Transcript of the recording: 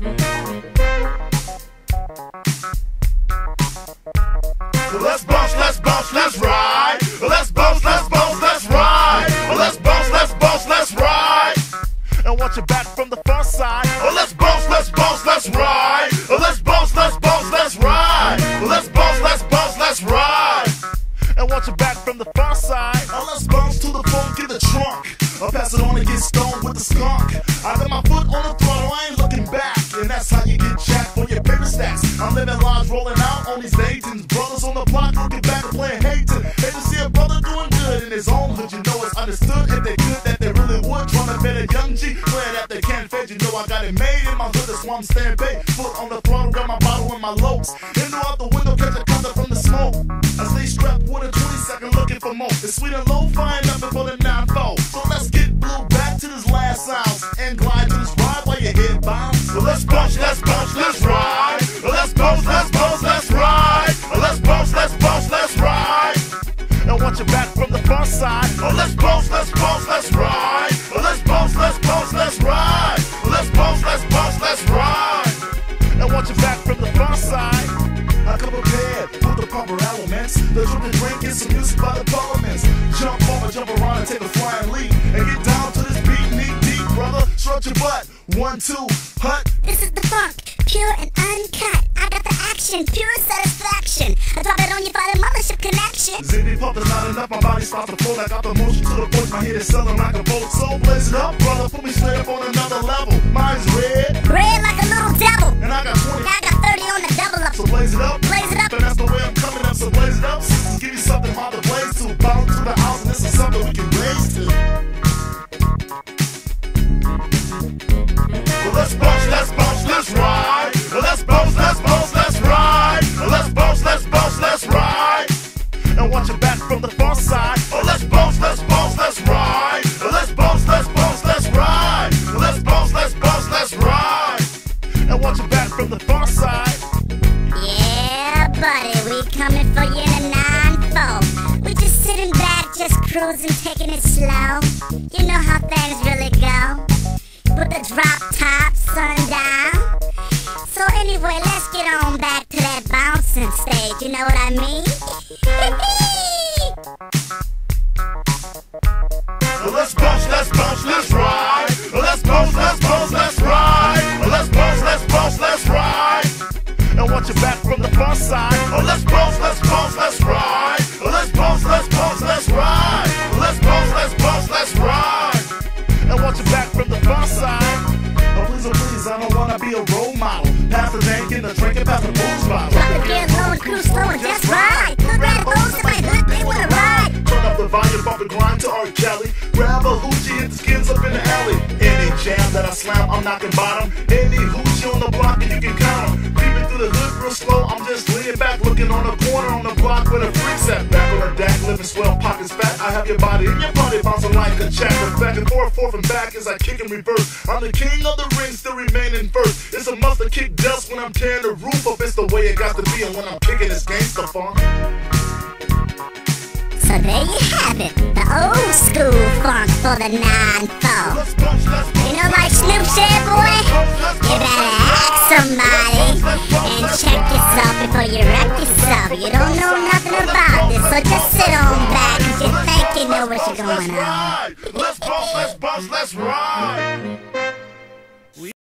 Let's get stoned with the skunk. I got my foot on the throttle, I ain't looking back. And that's how you get jacked for your paper stacks. I'm living lives rolling out on these Daytons. Brothers on the block looking back and playing Hayton. Hate to see a brother doing good in his own hood. You know it's understood if they could that they really would. Trying to bet a young G, glad that they can't fed. You know I got it made in my hood, that's why I'm staying bait. Foot on the throttle, got my bottle and my lopes. Window out the window, catch a cover from the smoke. I stay strapped with a 20 second looking for more. It's sweet and low, fine Let's bounce, let's bounce, let's ride. Let's bounce, let's bounce, let's ride. Let's bounce, let's bounce, let's ride. And watch it back from the front side. Oh, let's bounce, let's bounce, let's ride. Let's bounce, let's bounce, let's ride. Let's bounce, let's bounce, let's ride. And watch it back from the front side. I come prepared with the proper elements. The drink and drink some music by the parliaments. Jump Strut your butt. One, two, hut. This is the funk, pure and uncut. I got the action, pure satisfaction. I drop it on you for the mothership connection. Zippy pump is not enough, my body starts to fold. I got the motion to the point, my head is selling like a boat. So blaze it up, brother, put me straight up on another let's bounce, let's bounce, let's ride. Let's bounce, let's bounce, let's ride. Let's bounce, let's bounce, let's ride. And watch it back from the far side. Oh, let's bounce, let's bounce, let's ride. Let's bounce, let's bounce, let's ride. Let's bounce, let's bounce, let's ride. And watch it back from the far side. Yeah, buddy, we coming for you in a 9 We just sitting back, just cruising, taking it slow. You know how things really go. With the drop top, sundown. So anyway, let's get on back to that bouncing stage, you know what I mean? oh, I don't wanna be a role model. Pass the drink and the drink and pass the booze bottle. Drop the gear low and cruise slow and just ride. Look at those in my hood, they wanna ride. Turn up the volume, bump and grind to R. Kelly. Grab a hoochie, and the skins up in the alley. Any jam that I slam, I'm knocking bottom. Any hoochie on the block, and you can count 'em. Creeping through the hood real slow, I'm just leaning back, looking on the corner on the block where the freaks at. Back on the deck, living swell, pockets fat. I have your body in your body, bouncing like a checker. Back and forth, forth and back as I kick and reverse. I'm the king of the ring, still remaining first. It's a must to kick dust when I'm tearing the roof up. It's the way it got to be, and when I'm kicking this gangsta funk. So there you have it, the old school funk for the 9 4. Let's bounce, let's bounce. You know, like Snoop said, boy, you better ask somebody and check yourself before you wreck yourself. You don't know on. Let's bounce, let's bounce, let's ride.